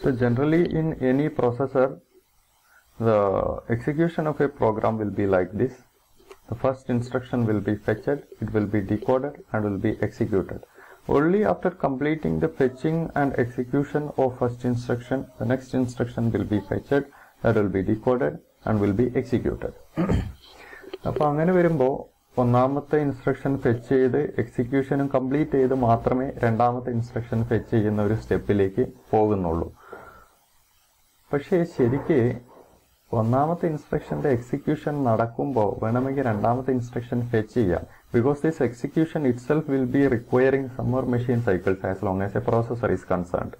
So generally in any processor, the execution of a program will be like this. The first instruction will be fetched, it will be decoded and will be executed. Only after completing the fetching and execution of first instruction, the next instruction will be fetched, that will be decoded and will be executed. അപ്പോൾ അങ്ങനെ വരുമ്പോൾ ഒന്നാമത്തെ instruction fetch ചെയ്ത് എക്സിക്യൂഷനും complete ചെയ്ത് മാത്രമേ രണ്ടാമത്തെ instruction fetch ചെയ്യുന്ന ഒരു സ്റ്റെപ്പിലേക്ക് പോകുന്നുള്ളൂ പക്ഷേ ശരിക്ക് ഒന്നാമത്തെ ഇൻസ്ട്രക്ഷന്റെ എക്സിക്യൂഷൻ നടക്കുമ്പോൾ വേണമെങ്കിൽ രണ്ടാമത്തെ ഇൻസ്ട്രക്ഷൻ ഫെച്ച് ചെയ്യാം. Because this execution itself will be requiring some more machine cycles as long as a processor is concerned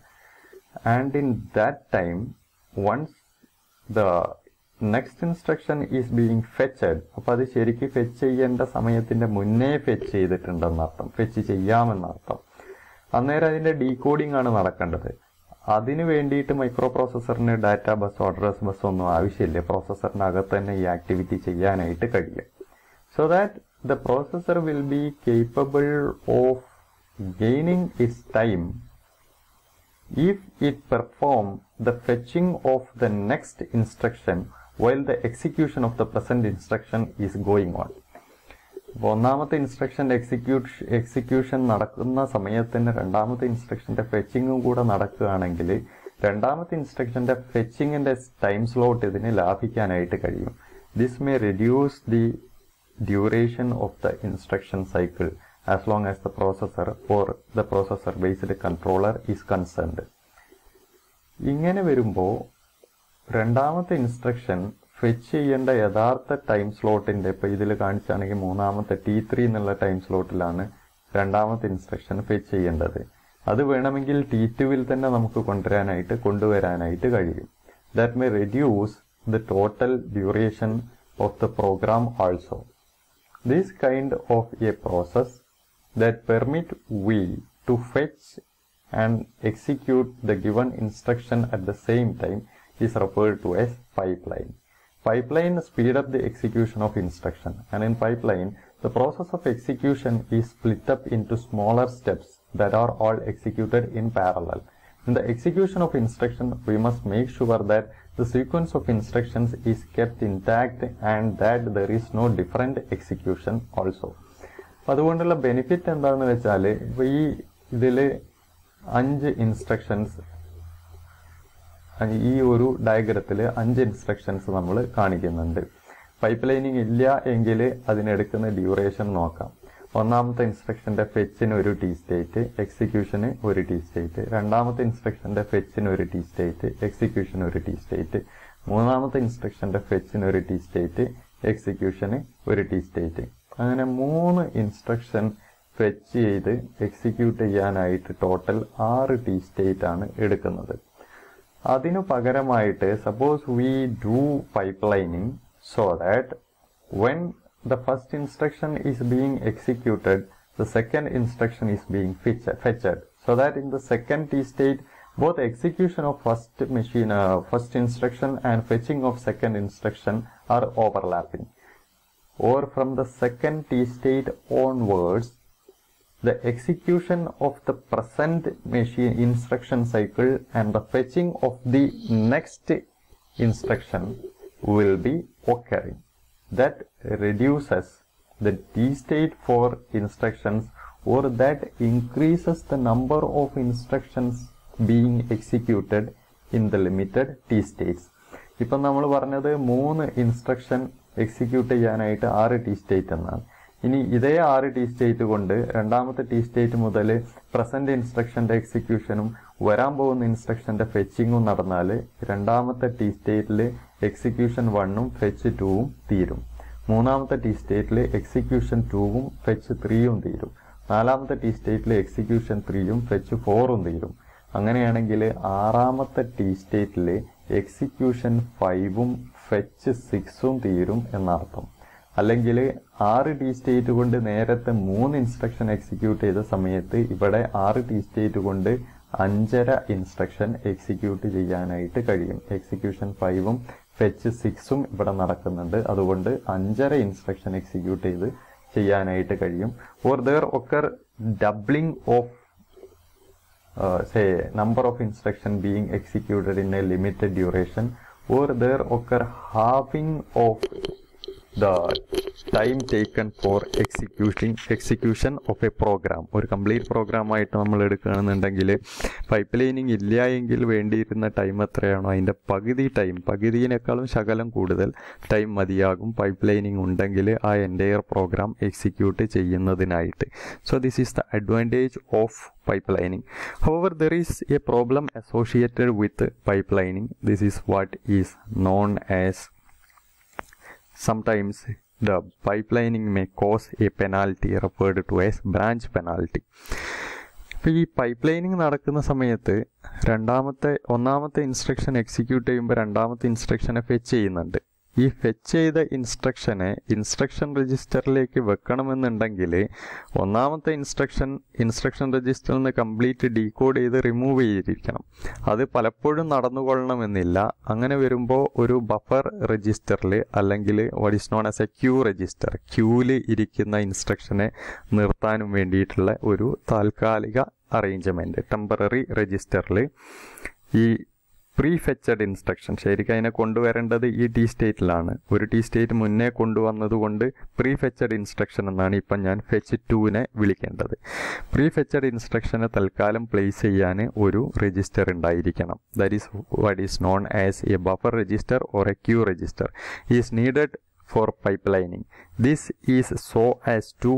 and in that time once the next instruction is being fetched അപ്പോൾ അപ്പൊ അത് ശരിക്കും fetch ചെയ്യേണ്ട സമയത്തിന്റെ മുന്നേ fetch ചെയ്തിട്ടുണ്ടെന്നർത്ഥം fetch ചെയ്യാമെന്നർത്ഥം. അന്നേരം അതിന്റെ decoding ആണ് നടക്കേണ്ടത്. അതിന് വേണ്ടിയിട്ട് മൈക്രോ പ്രോസസ്സറിന് ഡാറ്റ ബസ് ഓർഡറസ് ബസ് ഒന്നും ആവശ്യമില്ല പ്രോസസ്സറിനകത്ത് തന്നെ ഈ ആക്ടിവിറ്റി ചെയ്യാനായിട്ട് കഴിയും so that the processor will be capable of gaining its time if it perform the fetching of the next instruction while the execution of the present instruction is going on ഒന്നാമത്തെ ഇൻസ്ട്രക്ഷന്റെ execute execution നടക്കുന്ന സമയത്ത് തന്നെ രണ്ടാമത്തെ ഇൻസ്ട്രക്ഷന്റെ ഫെച്ചിങ്ങും കൂടെ നടക്കുകയാണെങ്കിൽ രണ്ടാമത്തെ ഇൻസ്ട്രക്ഷന്റെ ഫെച്ചിങ്ങിന്റെ ടൈം സ്ലോട്ട് ഇതിന് ലാഭിക്കാനായിട്ട് കഴിയും. This may reduce the duration of the instruction cycle as long as the processor or the processor based controller is concerned ഇങ്ങനെ വരുമ്പോൾ രണ്ടാമത്തെ ഇൻസ്ട്രക്ഷൻ ഫെച്ച് ചെയ്യേണ്ട യഥാർത്ഥ ടൈം സ്ലോട്ടിന്റെ ഇപ്പൊ ഇതിൽ കാണിച്ചാണെങ്കിൽ മൂന്നാമത്തെ ടി ത്രീ എന്നുള്ള ടൈം സ്ലോട്ടിലാണ് രണ്ടാമത്തെ ഇൻസ്ട്രക്ഷൻ ഫെച്ച് ചെയ്യേണ്ടത്. അത് വേണമെങ്കിൽ ടി ടുവിൽ തന്നെ നമുക്ക് കൊണ്ടുവരാനായിട്ട് കൊണ്ടുവരാനായിട്ട് കഴിയും. That may reduce the total duration of the program also this kind of a process that permit we to fetch and execute the given instruction at the same time is referred to as pipe pipeline. Pipeline speed up the execution of instruction and in pipeline the process of execution is split up into smaller steps that are all executed in parallel. In the execution of instruction, we must make sure that the sequence of instructions is kept intact and that there is no different execution also. അപ്പൊ അതുകൊണ്ടുള്ള benefit എന്താണെന്ന് വെച്ചാൽ ഇപ്പൊ ഈ ഇതില് അഞ്ച് instructions ഈ ഒരു ഡയഗ്രത്തിൽ അഞ്ച് ഇൻസ്ട്രക്ഷൻസ് നമ്മൾ കാണിക്കുന്നുണ്ട്. പൈപ്പ് ലൈനിങ് ഇല്ല എങ്കിൽ അതിനെടുക്കുന്ന ഡ്യൂറേഷൻ നോക്കാം. ഒന്നാമത്തെ ഇൻസ്ട്രക്ഷന്റെ ഫെച്ചിന് ഒരു ടി സ്റ്റേറ്റ് എക്സിക്യൂഷന് ഒരു ടി സ്റ്റേറ്റ് രണ്ടാമത്തെ ഇൻസ്ട്രക്ഷന്റെ ഫെച്ചിന് ഒരു ടി സ്റ്റേറ്റ് എക്സിക്യൂഷന് ഒരു ടി സ്റ്റേറ്റ് മൂന്നാമത്തെ ഇൻസ്ട്രക്ഷന്റെ ഫെച്ചിന് ഒരു ടി സ്റ്റേറ്റ് എക്സിക്യൂഷന് ഒരു ടി സ്റ്റേറ്റ് അങ്ങനെ മൂന്ന് ഇൻസ്ട്രക്ഷൻ ഫെച്ച് ചെയ്ത് എക്സിക്യൂട്ട് ചെയ്യാനായിട്ട് ടോട്ടൽ ആറ് ടി സ്റ്റേറ്റ് ആണ് എടുക്കുന്നത്. അതിനു പകരമായിട്ട് suppose we do pipe lining so that when the first instruction is being executed, the second instruction is being fetched, fetched. So that in the second T state, both execution of first machine, uh, first instruction and fetching of second instruction are overlapping. Or from the second T state onwards, the execution of the present machine instruction cycle and the fetching of the next instruction will be occurring that reduces the T state for instructions or that increases the number of instructions being executed in the limited T states. ഇപ്പം നമ്മൾ പറഞ്ഞത് മൂന്ന് instruction execute ചെയ്യാനായിട്ട് ആറ് T state എന്നാണ് ഇനി ഇതേ ആറ് ടി സ്റ്റേറ്റ് കൊണ്ട് രണ്ടാമത്തെ ടി സ്റ്റേറ്റ് മുതൽ പ്രസന്റ് ഇൻസ്ട്രക്ഷന്റെ എക്സിക്യൂഷനും വരാൻ പോകുന്ന ഇൻസ്ട്രക്ഷന്റെ ഫെച്ചിങ്ങും നടന്നാൽ രണ്ടാമത്തെ ടി സ്റ്റേറ്റിൽ എക്സിക്യൂഷൻ വണ്ണും ഫെച്ച് ടൂവും തീരും. മൂന്നാമത്തെ ടി സ്റ്റേറ്റിൽ എക്സിക്യൂഷൻ ടൂവും ഫെച്ച് ത്രീയും തീരും. നാലാമത്തെ ടി സ്റ്റേറ്റിൽ എക്സിക്യൂഷൻ ത്രീയും ഫെച്ച് ഫോറും തീരും. അങ്ങനെയാണെങ്കിൽ ആറാമത്തെ ടി സ്റ്റേറ്റിൽ എക്സിക്യൂഷൻ ഫൈവും ഫെച്ച് സിക്സും തീരും എന്നർത്ഥം. അല്ലെങ്കിൽ ആറ് ടി സ്റ്റേറ്റ് കൊണ്ട് നേരത്തെ മൂന്ന് ഇൻസ്ട്രക്ഷൻ എക്സിക്യൂട്ട് ചെയ്ത സമയത്ത് ഇവിടെ ആറ് ടി സ്റ്റേറ്റ് കൊണ്ട് അഞ്ചര ഇൻസ്ട്രക്ഷൻ എക്സിക്യൂട്ട് ചെയ്യാനായിട്ട് കഴിയും. എക്സിക്യൂഷൻ ഫൈവും ഫെച്ച് സിക്സും ഇവിടെ നടക്കുന്നുണ്ട്. അതുകൊണ്ട് അഞ്ചര ഇൻസ്ട്രക്ഷൻ എക്സിക്യൂട്ട് ചെയ്ത് ചെയ്യാനായിട്ട് കഴിയും. Or there occur doubling of say number of instruction being executed in a limited duration or there occur halving of the time taken for executing execution of a program ഒരു complete program ആയിട്ട് നമ്മൾ എടുക്കുകയാണെന്നുണ്ടെങ്കിൽ pipe lining ഇല്ല എങ്കിൽ വേണ്ടിയിരുന്ന time എത്രയാണോ അതിന്റെ പകുതി time പകുതിയിനേക്കാളും ശകലം കൂടുതൽ ടൈം മതിയാകും പൈപ്പ് ലൈനിങ് ഉണ്ടെങ്കിൽ ആ entire program execute ചെയ്യുന്നതിനായിട്ട് so this is the advantage of pipelining. However, there is a problem associated with pipelining. This is what is known as sometimes the pipelining may cause a penalty referred to as branch penalty. ഇപ്പോൾ ഈ pipe lining നടക്കുന്ന സമയത്ത് രണ്ടാമത്തെ ഒന്നാമത്തെ instruction execute ചെയ്യുമ്പോൾ രണ്ടാമത്തെ ഇൻസ്ട്രക്ഷനെ fetch ചെയ്യുന്നുണ്ട് ഈ ഫെച്ച് ചെയ്ത ഇൻസ്ട്രക്ഷനെ ഇൻസ്ട്രക്ഷൻ രജിസ്റ്ററിലേക്ക് വെക്കണമെന്നുണ്ടെങ്കിൽ ഒന്നാമത്തെ ഇൻസ്ട്രക്ഷൻ ഇൻസ്ട്രക്ഷൻ രജിസ്റ്ററിൽ നിന്ന് കംപ്ലീറ്റ് ഡീകോഡ് ചെയ്ത് റിമൂവ് ചെയ്തിരിക്കണം. അത് പലപ്പോഴും നടന്നുകൊള്ളണമെന്നില്ല. അങ്ങനെ വരുമ്പോൾ ഒരു ബഫർ രജിസ്റ്ററിൽ അല്ലെങ്കിൽ what is known as a queue register ക്യൂവിൽ ഇരിക്കുന്ന ഇൻസ്ട്രക്ഷനെ നിർത്താനും വേണ്ടിയിട്ടുള്ള ഒരു താൽക്കാലിക അറേഞ്ച്മെന്റ് ടെമ്പററി രജിസ്റ്ററിൽ ഈ പ്രീ ഫെച്ചഡ് ഇൻസ്ട്രക്ഷൻ ശരിക്കും അതിനെ കൊണ്ടുവരേണ്ടത് ഈ ടി സ്റ്റേറ്റിലാണ് ഒരു ടി സ്റ്റേറ്റ് മുന്നേ കൊണ്ടുവന്നതുകൊണ്ട് പ്രീ ഫെച്ചഡ് ഇൻസ്ട്രക്ഷൻ എന്നാണ് ഇപ്പം ഞാൻ ഫെച്ച് ടുവിനെ വിളിക്കേണ്ടത്. പ്രീ ഫെച്ചഡ് ഇൻസ്ട്രക്ഷനെ തൽക്കാലം പ്ലേസ് ചെയ്യാൻ ഒരു രജിസ്റ്റർ ഉണ്ടായിരിക്കണം. That is what is known as a buffer register or a queue register is needed for pipelining this is so as to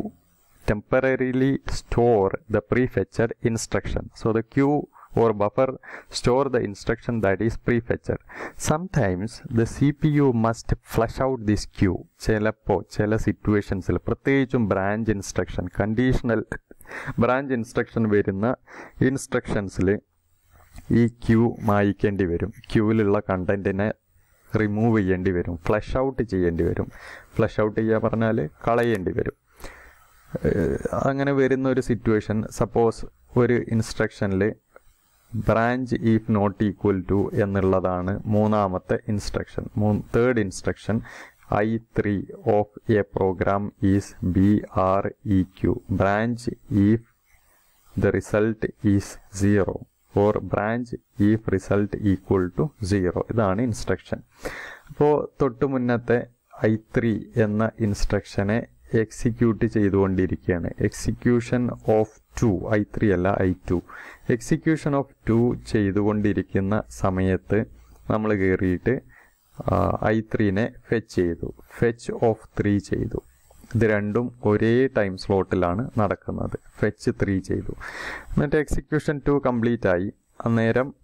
temporarily store the prefetched instruction. So the queue or buffer store the instruction that is prefetched. Sometimes the CPU must flush out this queue. ചിലപ്പോൾ ചില സിറ്റുവേഷൻസിൽ പ്രത്യേകിച്ചും branch instruction conditional branch instruction വരുന്ന ഇൻസ്ട്രക്ഷൻസിൽ ഈ Q മായിക്കേണ്ടി വരും. ക്യൂവിലുള്ള കണ്ടന്റിനെ remove ചെയ്യേണ്ടി വരും. ഫ്ലഷ് ഔട്ട് ചെയ്യേണ്ടി വരും. ഫ്ലഷ് ഔട്ട് ചെയ്യുക പറഞ്ഞാൽ കളയേണ്ടി വരും. അങ്ങനെ വരുന്ന ഒരു സിറ്റുവേഷൻ സപ്പോസ് ഒരു ഇൻസ്ട്രക്ഷനിൽ branch if not equal to എന്നുള്ളതാണ് മൂന്നാമത്തെ ഇൻസ്ട്രക്ഷൻ മൂ third instruction I three of a program is B R E Q branch if the result is zero or branch if result equal to zero ഇതാണ് instruction അപ്പോൾ തൊട്ട് മുന്നത്തെ I three എന്ന ഇൻസ്ട്രക്ഷനെ execute ചെയ്തുകൊണ്ടിരിക്കുകയാണ്. Execution of two I three അല്ല I two execution of two ചെയ്തുകൊണ്ടിരിക്കുന്ന സമയത്ത് നമ്മൾ കയറിയിട്ട് ഐ ത്രീനെ ഫെച്ച് ചെയ്തു. ഫെച്ച് ഓഫ് ത്രീ ചെയ്തു. ഇത് രണ്ടും ഒരേ ടൈം സ്ലോട്ടിലാണ് നടക്കുന്നത്. ഫെച്ച് ത്രീ ചെയ്തു. എന്നിട്ട് എക്സിക്യൂഷൻ ടു കംപ്ലീറ്റ് ആയി. അന്നേരം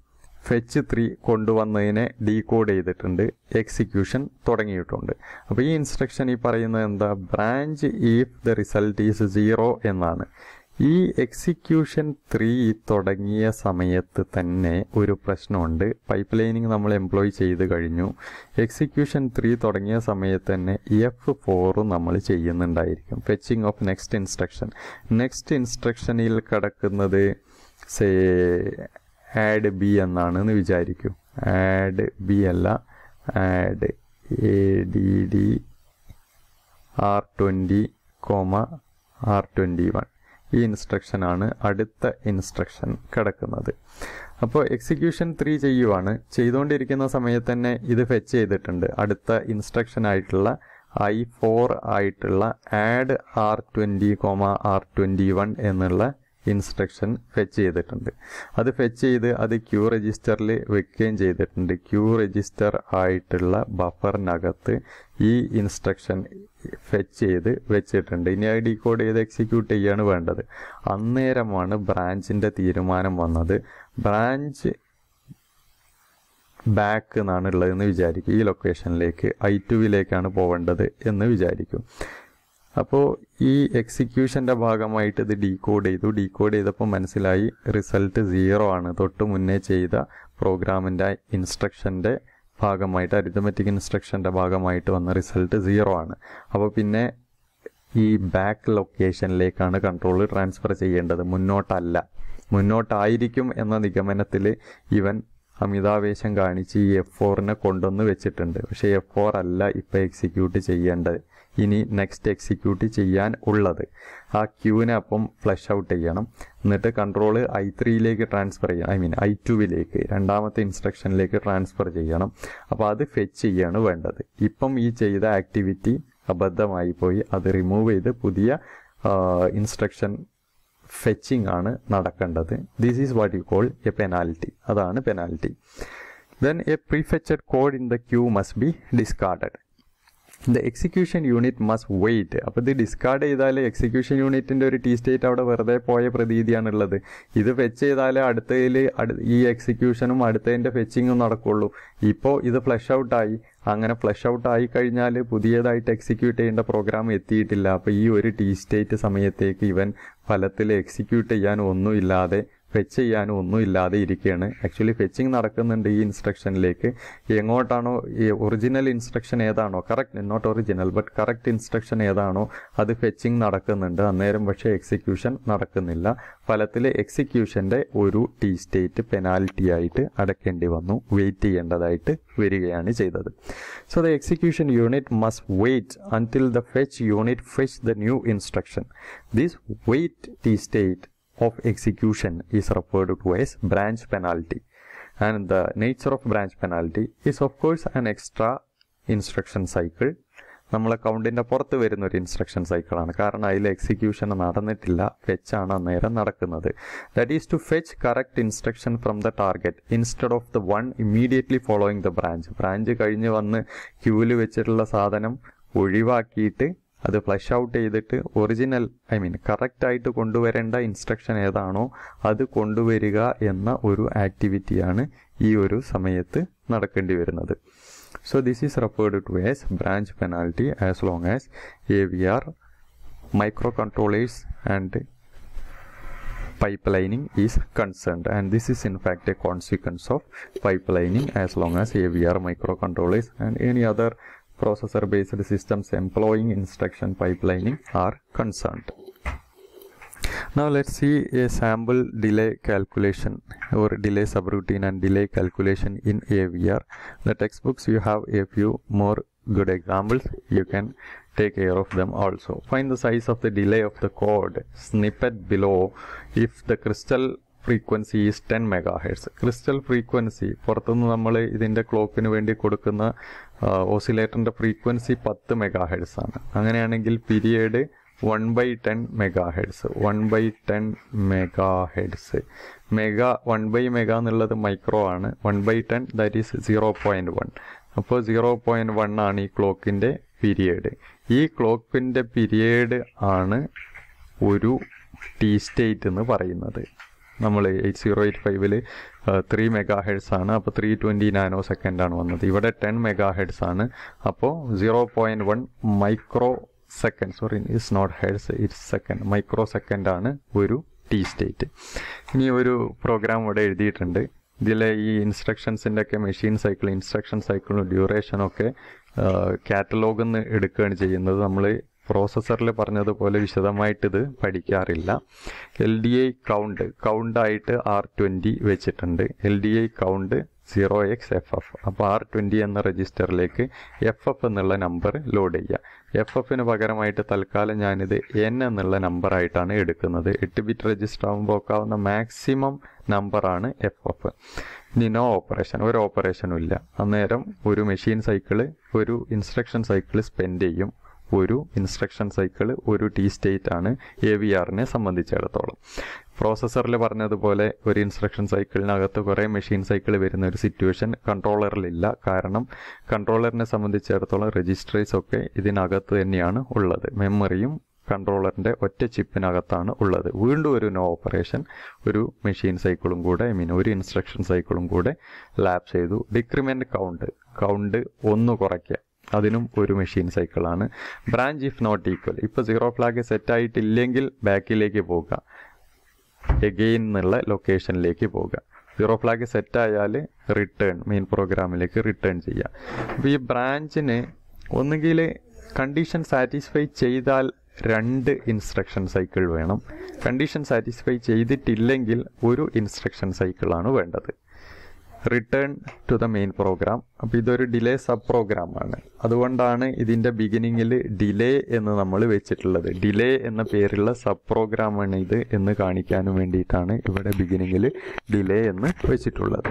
ഫെച്ച് ത്രീ കൊണ്ടുവന്നതിനെ ഡീകോഡ് ചെയ്തിട്ടുണ്ട്. എക്സിക്യൂഷൻ തുടങ്ങിയിട്ടുണ്ട്. അപ്പോൾ ഈ ഇൻസ്ട്രക്ഷൻ ഈ പറയുന്നത് എന്താ? Branch if the result is zero എന്നാണ്. ഈ എക്സിക്യൂഷൻ ത്രീ തുടങ്ങിയ സമയത്ത് തന്നെ ഒരു പ്രശ്നമുണ്ട്. പൈപ്പ് ലൈനിങ് നമ്മൾ എംപ്ലോയ് ചെയ്ത് കഴിഞ്ഞു. എക്സിക്യൂഷൻ ത്രീ തുടങ്ങിയ സമയത്ത് തന്നെ എഫ് ഫോർ നമ്മൾ ചെയ്യുന്നുണ്ടായിരിക്കും. Fetching of next instruction next ഇൻസ്ട്രക്ഷനിൽ കിടക്കുന്നത് സേ ആഡ് ബി എന്നാണെന്ന് വിചാരിക്കൂ. ആഡ് ബി അല്ല. Add A D D R twenty comma R twenty one ഈ ഇൻസ്ട്രക്ഷനാണ് അടുത്ത ഇൻസ്ട്രക്ഷൻ കിടക്കുന്നത്. അപ്പോൾ എക്സിക്യൂഷൻ ത്രീ ചെയ്യുവാണ്. ചെയ്തുകൊണ്ടിരിക്കുന്ന സമയത്ത് തന്നെ ഇത് ഫെച്ച് ചെയ്തിട്ടുണ്ട്. അടുത്ത ഇൻസ്ട്രക്ഷൻ ആയിട്ടുള്ള ഐ ഫോർ ആയിട്ടുള്ള add R twenty comma R twenty one എന്നുള്ള ഇൻസ്ട്രക്ഷൻ ഫെച്ച് ചെയ്തിട്ടുണ്ട്. അത് ഫെച്ച് ചെയ്ത് അത് ക്യൂ രജിസ്റ്ററിൽ വെക്കുകയും ചെയ്തിട്ടുണ്ട്. ക്യൂ രജിസ്റ്റർ ആയിട്ടുള്ള ബഫറിനകത്ത് ഈ ഇൻസ്ട്രക്ഷൻ ഫെച്ച് ചെയ്ത് വെച്ചിട്ടുണ്ട്. ഇനി ഐ ഡി കോഡ് ചെയ്ത് എക്സിക്യൂട്ട് ചെയ്യാണ് വേണ്ടത്? അന്നേരമാണ് ബ്രാഞ്ചിന്റെ തീരുമാനം വന്നത്. ബ്രാഞ്ച് ബാക്ക് എന്നാണ് ഉള്ളതെന്ന് വിചാരിക്കും. ഈ ലൊക്കേഷനിലേക്ക് ഐ ടുവിലേക്കാണ് പോവേണ്ടത് എന്ന് വിചാരിക്കും. അപ്പോൾ ഈ എക്സിക്യൂഷന്റെ ഭാഗമായിട്ട് ഇത് ഡീകോഡ് ചെയ്തു. ഡീകോഡ് ചെയ്തപ്പോൾ മനസ്സിലായി റിസൾട്ട് സീറോ ആണ്. തൊട്ട് മുന്നേ ചെയ്ത പ്രോഗ്രാമിന്റെ ഇൻസ്ട്രക്ഷന്റെ ഭാഗമായിട്ട് അരിത്തമെറ്റിക് ഇൻസ്ട്രക്ഷന്റെ ഭാഗമായിട്ട് വന്ന റിസൾട്ട് സീറോ ആണ്. അപ്പോൾ പിന്നെ ഈ ബാക്ക് ലൊക്കേഷനിലേക്കാണ് കൺട്രോൾ ട്രാൻസ്ഫർ ചെയ്യേണ്ടത്. മുന്നോട്ടല്ല. മുന്നോട്ടായിരിക്കും എന്ന നിഗമനത്തിൽ ഇവൻ അമിതാവേശം കാണിച്ച് ഈ എഫ് ഫോറിനെ കൊണ്ടുവന്ന് വെച്ചിട്ടുണ്ട്. പക്ഷേ എഫ് ഫോർ അല്ല ഇപ്പോൾ എക്സിക്യൂട്ട് ചെയ്യേണ്ടത്. ഇനി നെക്സ്റ്റ് എക്സിക്യൂട്ട് ചെയ്യാൻ ഉള്ളത്. ആ ക്യൂവിനെ അപ്പം ഫ്ലഷ് ഔട്ട് ചെയ്യണം. എന്നിട്ട് കൺട്രോൾ ഐ ത്രീയിലേക്ക് ട്രാൻസ്ഫർ ചെയ്യണം. ഐ മീൻ ഐ ടുവിലേക്ക് രണ്ടാമത്തെ ഇൻസ്ട്രക്ഷനിലേക്ക് ട്രാൻസ്ഫർ ചെയ്യണം. അപ്പോൾ അത് ഫെച്ച് ചെയ്യാണ് വേണ്ടത്. ഇപ്പം ഈ ചെയ്ത ആക്ടിവിറ്റി അബദ്ധമായി പോയി. അത് റിമൂവ് ചെയ്ത് പുതിയ ഇൻസ്ട്രക്ഷൻ ഫെച്ചിങ് ആണ് നടക്കേണ്ടത്. This is what you call a penalty അതാണ് penalty then a prefetched code in the queue must be discarded the execution unit must wait അപ്പോൾ ഇത് ഡിസ്കാർഡ് ചെയ്താൽ എക്സിക്യൂഷൻ യൂണിറ്റിന്റെ ഒരു ടി സ്റ്റേറ്റ് അവിടെ വെറുതെ പോയ പ്രതീതിയാണുള്ളത്. ഇത് ഫെച്ച് ചെയ്താൽ അടുത്തതിൽ ഈ എക്സിക്യൂഷനും അടുത്തതിന്റെ ഫെച്ചിങ്ങും നടക്കുള്ളൂ. ഇപ്പോൾ ഇത് ഫ്ലഷ് ഔട്ടായി അങ്ങനെ ഫ്ലഷ് ഔട്ട് ആയി കഴിഞ്ഞാൽ പുതിയതായിട്ട് എക്സിക്യൂട്ട് ചെയ്യേണ്ട പ്രോഗ്രാം എത്തിയിട്ടില്ല. അപ്പോൾ ഈ ഒരു ടി സ്റ്റേറ്റ് സമയത്തേക്ക് ഇവൻ ഫലത്തിൽ എക്സിക്യൂട്ട് ചെയ്യാൻ ഒന്നുമില്ലാതെ ഫെച്ച് ചെയ്യാനും ഒന്നും ഇല്ലാതെ ഇരിക്കുകയാണ്. ആക്ച്വലി ഫെച്ചിങ് നടക്കുന്നുണ്ട് ഈ ഇൻസ്ട്രക്ഷനിലേക്ക് എങ്ങോട്ടാണോ ഈ ഒറിജിനൽ ഇൻസ്ട്രക്ഷൻ ഏതാണോ correct not original but correct instruction ഏതാണോ അത് ഫെച്ചിങ് നടക്കുന്നുണ്ട്. അന്നേരം പക്ഷേ എക്സിക്യൂഷൻ നടക്കുന്നില്ല. ഫലത്തിൽ എക്സിക്യൂഷന്റെ ഒരു ടി സ്റ്റേറ്റ് പെനാൽറ്റി ആയിട്ട് അടയ്ക്കേണ്ടി വന്നു. വെയിറ്റ് ചെയ്യേണ്ടതായിട്ട് വരികയാണ് ചെയ്തത്. So the execution unit must wait until the fetch unit fetch the new instruction this wait T state of execution is referred to as branch penalty. And the nature of branch penalty is of course an extra instruction cycle. നമ്മളെ കൗണ്ടിന്റെ പുറത്ത് വരുന്ന ഒരു instruction സൈക്കിളാണ് കാരണം അതിൽ execution നടന്നിട്ടില്ല. Fetch ആണ് അന്നേരം നടക്കുന്നത്. That is to fetch correct instruction from the target instead of the one immediately following the branch branch കഴിഞ്ഞ് വന്ന് ക്യൂവിൽ വെച്ചിട്ടുള്ള സാധനം ഒഴിവാക്കിയിട്ട് അത് ഫ്ലഷ് ഔട്ട് ചെയ്തിട്ട് ഒറിജിനൽ ഐ മീൻ കറക്റ്റ് ആയിട്ട് കൊണ്ടുവരേണ്ട ഇൻസ്ട്രക്ഷൻ ഏതാണോ അത് കൊണ്ടുവരിക എന്ന ഒരു ആക്ടിവിറ്റിയാണ് ഈ ഒരു സമയത്ത് നടക്കേണ്ടി വരുന്നത്. So this is referred to as branch penalty as long as A V R microcontrollers and pipelining is concerned. And this is in fact a consequence of pipelining as long as AVR microcontrollers and any other processor based systems employing instruction pipelining are concerned. Now let's see a sample delay calculation or delay subroutine and delay calculation in AVR. The textbooks you have a few more good examples. You can take care of them also. Find the size of the delay of the code snippet below if the crystal frequency is ten mega crystal frequency പുറത്തുനിന്ന് നമ്മൾ ഇതിന്റെ ക്ലോക്കിന് വേണ്ടി കൊടുക്കുന്ന ഓസിലേറ്ററിന്റെ frequency പത്ത് mega ആണ്. അങ്ങനെയാണെങ്കിൽ period one by ten mega hertz one by ten mega hertz mega one by mega എന്നുള്ളത് മൈക്രോ ആണ്. One by ten that is zero point one. അപ്പോൾ സീറോ പോയിന്റ് വൺ ആണ് ഈ ക്ലോക്കിന്റെ പീരിയഡ്. ഈ ക്ലോക്കിന്റെ പീരിയഡ് ആണ് ഒരു ടി സ്റ്റേറ്റ് എന്ന് പറയുന്നത്. നമ്മൾ എയ്റ്റ് സീറോ എയ്റ്റ് ഫൈവിൽ ത്രീ മെഗാ ഹെഡ്സ് ആണ്. അപ്പോൾ ത്രീ ട്വന്റി നാനോ സെക്കൻഡ് ആണ് വന്നത്. ഇവിടെ ടെൻ മെഗാ ഹെഡ്സ് ആണ്. അപ്പോൾ zero point one micro second sorry it's not hertz it's second micro second ആണ് ഒരു ടി സ്റ്റേറ്റ് ഇനി ഒരു പ്രോഗ്രാം ഇവിടെ എഴുതിയിട്ടുണ്ട്. ഇതിലെ ഈ ഇൻസ്ട്രക്ഷൻസിന്റെ ഒക്കെ മെഷീൻ സൈക്കിൾ ഇൻസ്ട്രക്ഷൻ സൈക്കിളും ഡ്യൂറേഷനൊക്കെ കാറ്റലോഗിൽ നിന്ന് എടുക്കുകയാണ് ചെയ്യുന്നത്. നമ്മൾ പ്രോസസ്സറിൽ പറഞ്ഞതുപോലെ വിശദമായിട്ട് ഇത് പഠിക്കാറില്ല. എൽ ഡി ഐ കൗണ്ട് കൗണ്ടായിട്ട് ആർ ട്വന്റി വെച്ചിട്ടുണ്ട്. L D I count zero X F F. അപ്പോൾ ആർ ട്വന്റി എന്ന രജിസ്റ്ററിലേക്ക് എഫ് എഫ് എന്നുള്ള നമ്പർ ലോഡ് ചെയ്യുക എഫ് എഫിന് പകരമായിട്ട് തൽക്കാലം ഞാനിത് എൻ എന്നുള്ള നമ്പറായിട്ടാണ് എടുക്കുന്നത്. എട്ട് ബിറ്റ് രജിസ്റ്റർ ആകുമ്പോൾ ഒക്കാവുന്ന മാക്സിമം നമ്പറാണ് എഫ് എഫ്. ഇനി നോ ഓപ്പറേഷൻ ഒരു ഓപ്പറേഷനും ഇല്ല. അന്നേരം ഒരു മെഷീൻ സൈക്കിൾ ഒരു ഇൻസ്ട്രക്ഷൻ സൈക്കിൾ സ്പെൻഡ് ചെയ്യും. ഒരു ഇൻസ്ട്രക്ഷൻ സൈക്കിൾ ഒരു ടി സ്റ്റേറ്റ് ആണ് എ വി ആറിനെ സംബന്ധിച്ചിടത്തോളം. പ്രോസസ്സറിൽ പറഞ്ഞതുപോലെ ഒരു ഇൻസ്ട്രക്ഷൻ സൈക്കിളിനകത്ത് കുറേ മെഷീൻ സൈക്കിൾ വരുന്ന ഒരു സിറ്റുവേഷൻ കൺട്രോളറിലില്ല കാരണം കൺട്രോളറിനെ സംബന്ധിച്ചിടത്തോളം രജിസ്ട്രീസ് ഒക്കെ ഇതിനകത്ത് തന്നെയാണ് ഉള്ളത്. മെമ്മറിയും കൺട്രോളറിന്റെ ഒറ്റ ചിപ്പിനകത്താണ് ഉള്ളത്. വീണ്ടും ഒരു നോ ഓപ്പറേഷൻ ഒരു മെഷീൻ സൈക്കിളും കൂടെ ഐ മീൻ ഒരു ഇൻസ്ട്രക്ഷൻ സൈക്കിളും കൂടെ ലാബ് ചെയ്തു. ഡിക്രിമെന്റ് കൗണ്ട് കൗണ്ട് ഒന്ന് കുറയ്ക്കുക. അതിനും ഒരു മെഷീൻ സൈക്കിളാണ് ബ്രാഞ്ച് ഇഫ് നോട്ട് ഈക്വൽ ഇപ്പോൾ സീറോ ഫ്ലാഗ് സെറ്റ് ആയിട്ടില്ലെങ്കിൽ ബാക്കിലേക്ക് പോകുക എഗെയിൻ എന്നുള്ള ലൊക്കേഷനിലേക്ക് പോകുക സീറോ ഫ്ലാഗ് സെറ്റായാൽ റിട്ടേൺ മെയിൻ പ്രോഗ്രാമിലേക്ക് റിട്ടേൺ ചെയ്യുക. അപ്പോൾ ഈ ബ്രാഞ്ചിന് ഒന്നുകിൽ കണ്ടീഷൻ സാറ്റിസ്ഫൈ ചെയ്താൽ രണ്ട് ഇൻസ്ട്രക്ഷൻ സൈക്കിൾ വേണം. കണ്ടീഷൻ സാറ്റിസ്ഫൈ ചെയ്തിട്ടില്ലെങ്കിൽ ഒരു ഇൻസ്ട്രക്ഷൻ സൈക്കിളാണ് വേണ്ടത്. Return to the main program അപ്പോൾ ഇതൊരു ഡിലേ സബ് പ്രോഗ്രാം ആണ്. അതുകൊണ്ടാണ് ഇതിന്റെ ബിഗിനിങ്ങിൽ ഡിലേ എന്ന് നമ്മൾ വെച്ചിട്ടുള്ളത്. ഡിലേ എന്ന പേരുള്ള സബ് പ്രോഗ്രാമാണ് ഇത് എന്ന് കാണിക്കാനും വേണ്ടിയിട്ടാണ് ഇവിടെ ബിഗിനിങ്ങിൽ ഡിലേ എന്ന് വെച്ചിട്ടുള്ളത്.